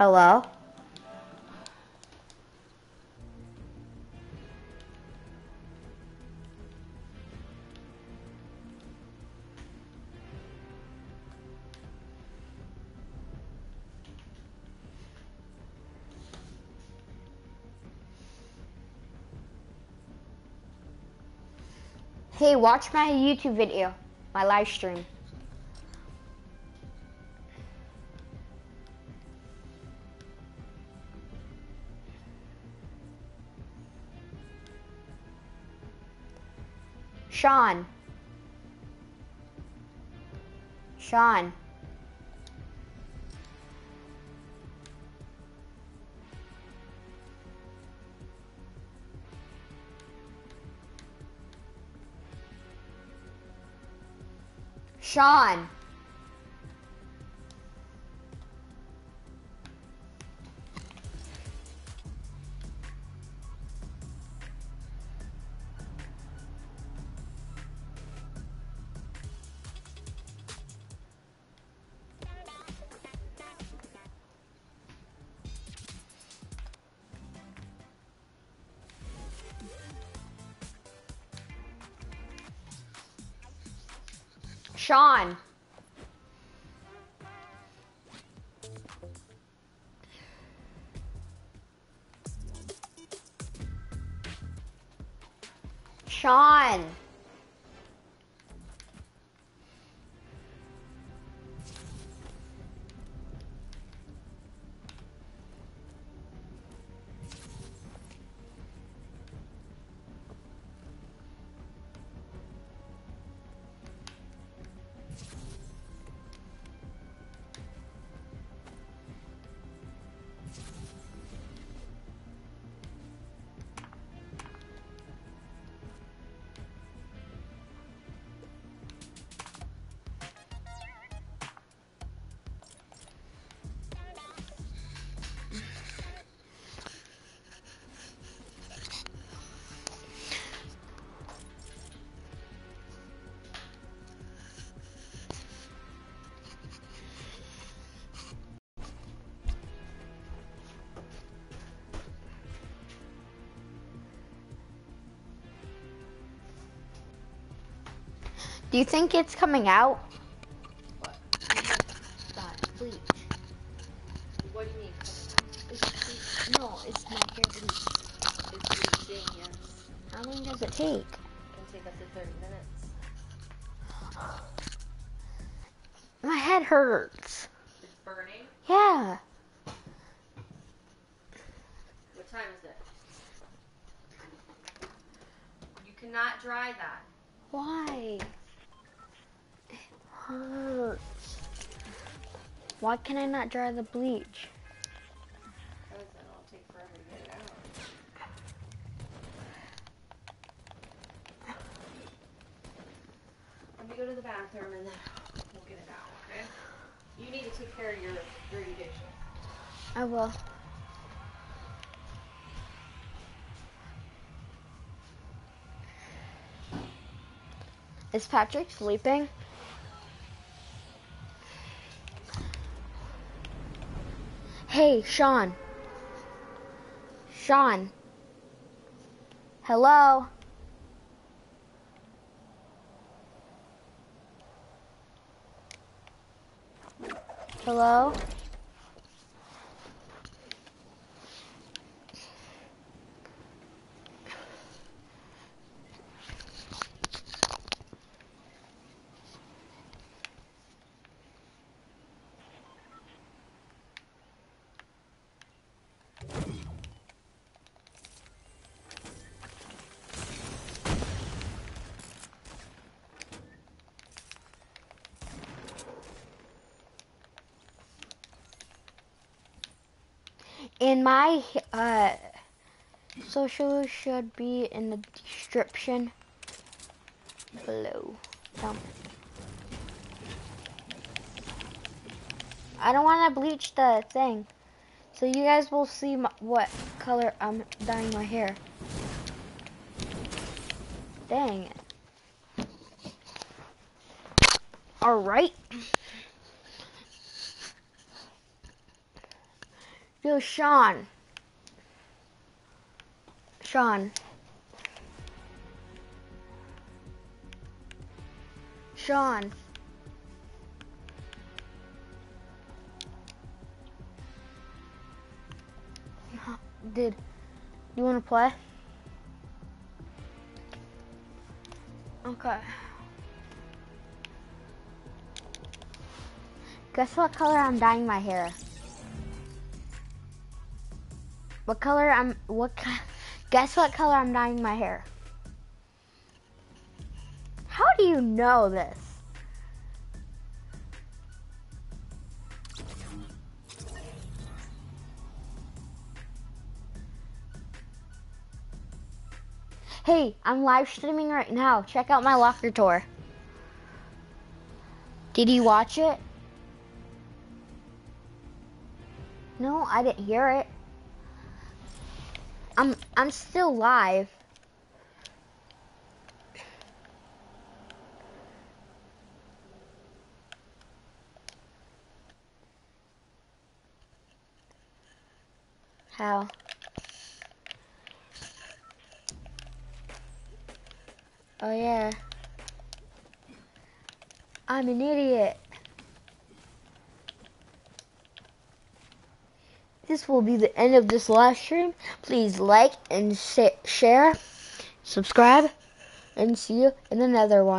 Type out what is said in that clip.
Hello? Hey, watch my YouTube video, my live stream. Sean. Sean. Sean. Sean. Sean. Do you think it's coming out? That bleach. What do you mean? It's. No, it's my hair bleach. It's bleaching, yes. How long does it take? It can take up to 30 minutes. My head hurts. It's burning. Yeah. What time is it? You cannot dry that. Why? Hurts. Why can I not dry the bleach? Because it'll take forever to get it out. Let me go to the bathroom and then we'll get it out, okay? You need to take care of your dirty dishes. I will. Is Patrick sleeping? Hey, Sean. Sean. Hello? Hello? And my uh, social should be in the description below. Um, I don't want to bleach the thing. So you guys will see my, what color I'm dyeing my hair. Dang it. Alright. Yo, Sean. Sean. Sean. Did you want to play? Okay. Guess what color I'm dyeing my hair? What color I'm what guess what color I'm dyeing my hair? How do you know this? Hey, I'm live streaming right now. Check out my locker tour. Did you watch it? No, I didn't hear it. I'm I'm still live. How? Oh yeah. I'm an idiot. This will be the end of this live stream. Please like and share, subscribe, and see you in another one.